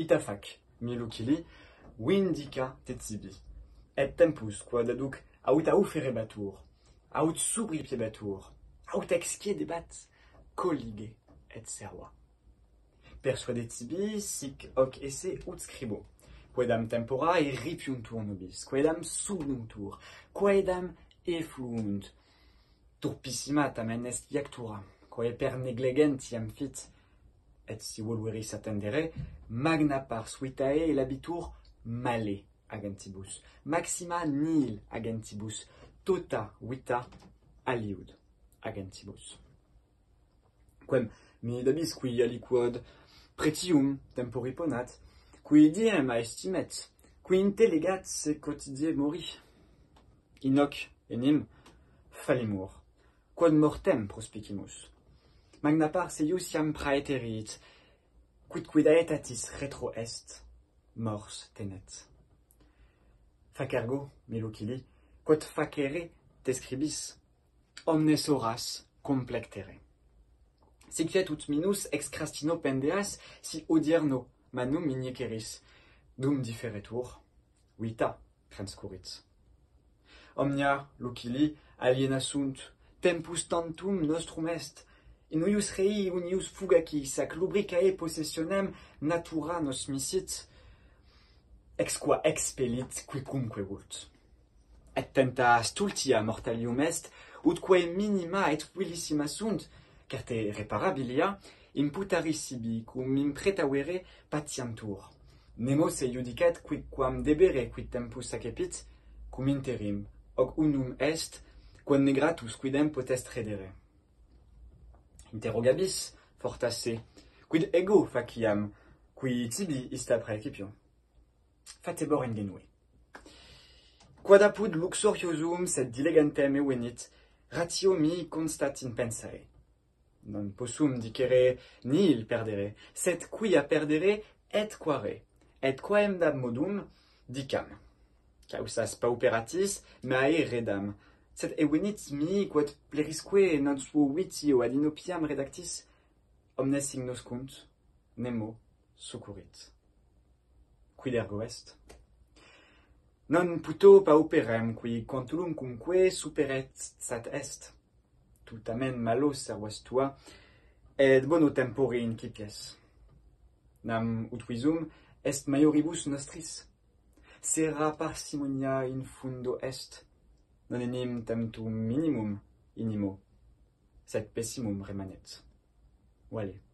itafak milukili windica tetsibi. Et tempus quod aduc aut au ferebatur aut subripiebatur aut excie debat collige et serva persuade tibi sic hoc esse ut scribo. Quedam tempora et ripiuntur nobis quedam subnuntur quedam effluunt turpissima tamen est iactura quae per neglegentiam fit et si volveris attendere, magna pars vitae labitur male agentibus, maxima nil agentibus, tota vita aliud agentibus. Quem nihilabis qui aliquod pretium tempori ponat, qui diem aestimet, qui intelegat se quotidie mori. Inoc enim fallimur, quod mortem prospicimus magna pars iusiam praeterit, quid quid aetatis retro est, mors tenet. Fac ergo, lucili, quod facere describis, omnes horas complectere. Sic fiat ut minus ex crastino pendeas, si odierno manum injeceris, dum differetur, vita transcurrit. Omnia lucili aliena sunt, tempus tantum nostrum est, in uius rei unius qui sac lubricae possessionem natura nos misit ex qua expellit quicumque vult. Et tenta stultia mortalium est utque minima et willissima sunt certe reparabilia imputari sibi cum impretavere patientur nemo se iudicat quicquam debere quid tempus accepit cum interim hoc unum est quod negratus quidem potest redere interrogabis fortasse. Quid ego faciam qui tibi ista praecipium fatebor ingenui quod apud luxuriosum sed dilegantem evenit ratio mi constat in pensae non possum dicere nil perdere sed quia perdere et quare et quaem dam modum dicam. Causas pauperatis meae redam sed evenit mi quod plerisque non suo vitio ad inopiam redactis omnes signoscunt nemo succurit quid ergo est? Non puto pauperem qui quantulum cumque superet sat est. Tutamen malo servas tua et bono tempore incipies nam ut visum est maioribus nostris. Sera parsimonia in fundo est. non enim temptum minimum inimo, sed pessimum remanet. Vale.